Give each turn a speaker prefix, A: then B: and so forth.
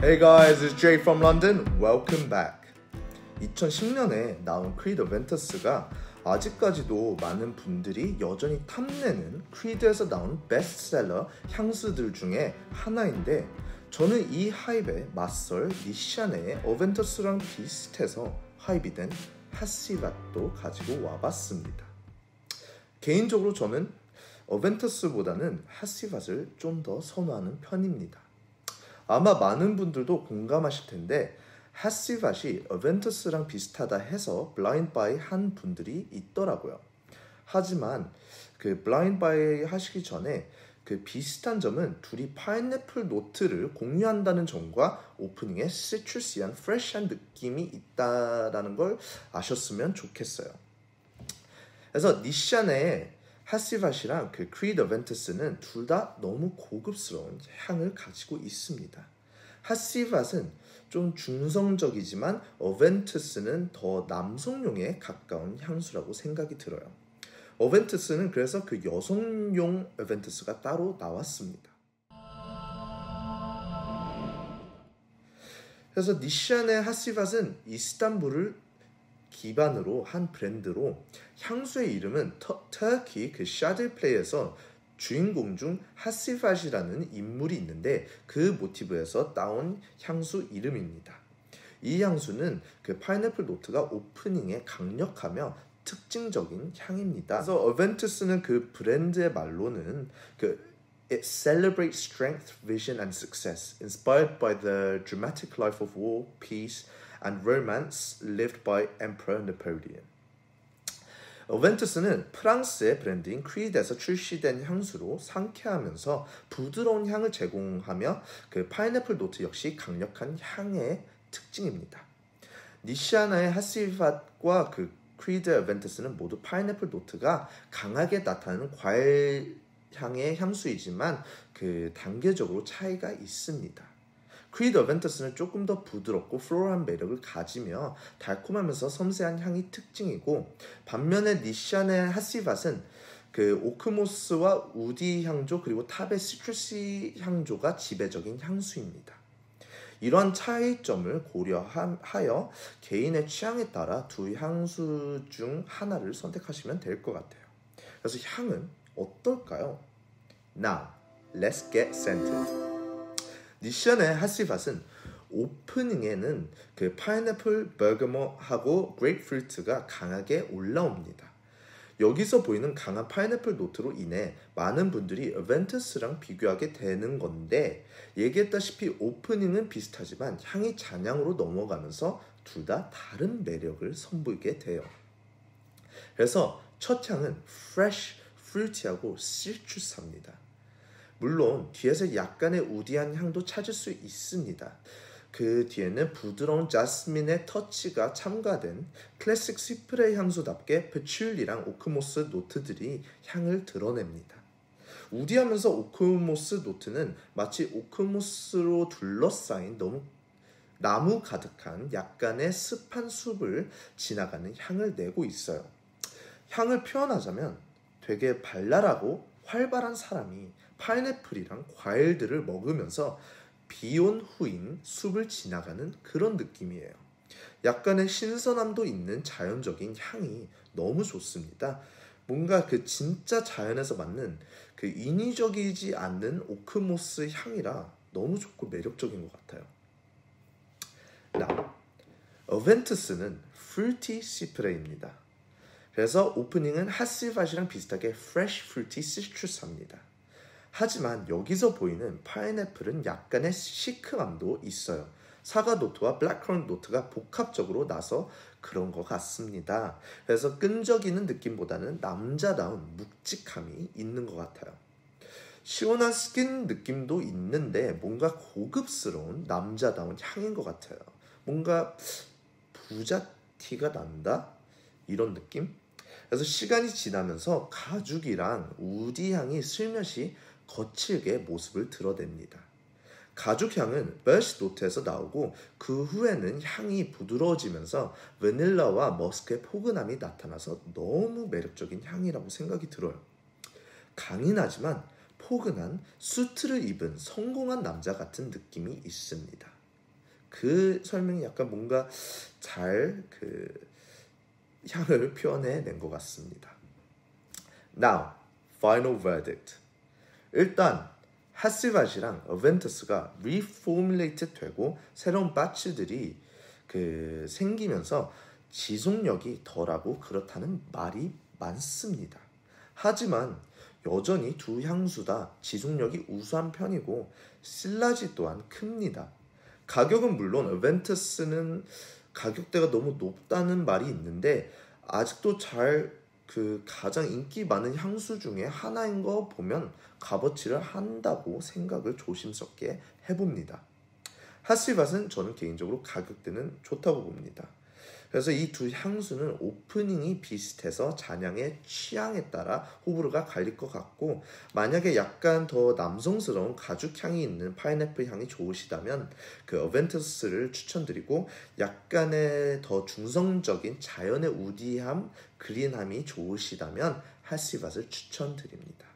A: Hey guys, it's Jay from London. Welcome back. 2010년에 나온 Creed Aventus가 아직까지도 많은 분들이 여전히 탐내는 Creed에서 나온 베스트셀러 향수들 중에 하나인데 저는 이 hype에 맞설 Nishane의 Aventus랑 비슷해서 hype이 된 Hacivat도 가지고 와봤습니다. 개인적으로 저는 Aventus보다는 Hacivat을 좀 더 선호하는 편입니다. 아마 많은 분들도 공감하실 텐데 Hacivat이 Aventus랑 비슷하다 해서 blind buy 한 분들이 있더라고요. 하지만 그 blind buy 하시기 전에 그 비슷한 점은 둘이 파인애플 노트를 공유한다는 점과 오프닝에 citrusy한 fresh한 느낌이 있다라는 걸 아셨으면 좋겠어요. 그래서 Nishane의 Hacivat이랑 그 Creed Aventus는 둘 다 너무 고급스러운 향을 가지고 있습니다. 하시밭은 좀 중성적이지만 어벤트스는 더 남성용에 가까운 향수라고 생각이 들어요. 어벤트스는 그래서 그 여성용 어벤트스가 따로 나왔습니다. 그래서 니시안의 하시밭은 이스탄불을 기반으로 한 브랜드로 향수의 이름은 터, 터키 그 샤들 플레이에서 주인공 중 하시팟이라는 인물이 있는데 그 모티브에서 따온 향수 이름입니다. 이 향수는 그 파인애플 노트가 오프닝에 강력하며 특징적인 향입니다. 그래서 어벤투스는 그 브랜드의 말로는 그 It celebrates strength, vision, and success, inspired by the dramatic life of war, peace, and romance lived by Emperor Napoleon. Aventus는 프랑스의 브랜드인 Creed에서 출시된 향수로 상쾌하면서 부드러운 향을 제공하며 그 파인애플 노트 역시 강력한 향의 특징입니다. Nishane의 Hacivat과 그 Creed Aventus는 모두 파인애플 노트가 강하게 나타나는 과일 향의 향수이지만 그 단계적으로 차이가 있습니다. Creed Aventus는 조금 더 부드럽고 floral한 매력을 가지며 달콤하면서 섬세한 향이 특징이고 반면에 Nishane의 Hacivat은 그 oakmoss와 woody 향조 그리고 top의 citrusy 향조가 지배적인 향수입니다. 이러한 차이점을 고려하여 개인의 취향에 따라 두 향수 중 하나를 선택하시면 될 것 같아요. 그래서 향은 어떨까요? Now, let's get scented. Nishane의 Hacivat은 오프닝에는 그 파인애플, bergamot하고 grapefruit가 강하게 올라옵니다. 여기서 보이는 강한 파인애플 노트로 인해 많은 분들이 어벤트스랑 비교하게 되는 건데 얘기했다시피 오프닝은 비슷하지만 향이 잔향으로 넘어가면서 둘 다 다른 매력을 선보이게 돼요. 그래서 첫 향은 fresh, fruity하고 citrus합니다. 물론 뒤에서 약간의 우디한 향도 찾을 수 있습니다. 그 뒤에는 부드러운 자스민의 터치가 첨가된 클래식 chypre 향수답게 patchouli랑 oakmoss 노트들이 향을 드러냅니다. woody하면서 oakmoss 노트는 마치 oakmoss로 둘러싸인 너무 나무 가득한 약간의 습한 숲을 지나가는 향을 내고 있어요. 향을 표현하자면 되게 발랄하고 활발한 사람이 파인애플이랑 과일들을 먹으면서 비온 후인 숲을 지나가는 그런 느낌이에요. 약간의 신선함도 있는 자연적인 향이 너무 좋습니다. 뭔가 그 진짜 자연에서 맞는 그 인위적이지 않는 oakmoss 향이라 너무 좋고 매력적인 것 같아요. 나 Aventus는 fruity chypre입니다. 그래서 오프닝은 Hacivat이랑 비슷하게 fresh fruity citrus합니다. 하지만 여기서 보이는 파인애플은 약간의 시크함도 있어요. 사과 노트와 blackcurrant 노트가 복합적으로 나서 그런 것 같습니다. 그래서 끈적이는 느낌보다는 남자다운 묵직함이 있는 것 같아요. 시원한 스킨 느낌도 있는데 뭔가 고급스러운 남자다운 향인 것 같아요. 뭔가 부자 티가 난다? 이런 느낌? 그래서 시간이 지나면서 가죽이랑 woody 향이 슬며시 거칠게 모습을 드러냅니다. 가죽향은 버시 노트에서 나오고 그 후에는 향이 부드러워지면서 바닐라와 머스크의 포근함이 나타나서 너무 매력적인 향이라고 생각이 들어요. 강인하지만 포근한 수트를 입은 성공한 남자 같은 느낌이 있습니다. 그 설명이 약간 뭔가 잘 그 향을 표현해 낸 것 같습니다. Now, final verdict. 일단 하시바시랑 어벤터스가 reformulated 되고 새로운 바치들이 그 생기면서 지속력이 덜하고 그렇다는 말이 많습니다. 하지만 여전히 두 향수 다 지속력이 우수한 편이고 실라지 또한 큽니다. 가격은 물론 어벤터스는 가격대가 너무 높다는 말이 있는데 아직도 잘 그 가장 인기 많은 향수 중에 하나인 거 보면 값어치를 한다고 생각을 조심스럽게 해봅니다. 하시밭은 저는 개인적으로 가격대는 좋다고 봅니다. 그래서 이 두 향수는 오프닝이 비슷해서 잔향의 취향에 따라 호불호가 갈릴 것 같고 만약에 약간 더 남성스러운 가죽 향이 있는 파인애플 향이 좋으시다면 그 어벤터스를 추천드리고 약간의 더 중성적인 자연의 우디함, 그린함이 좋으시다면 하시밭을 추천드립니다.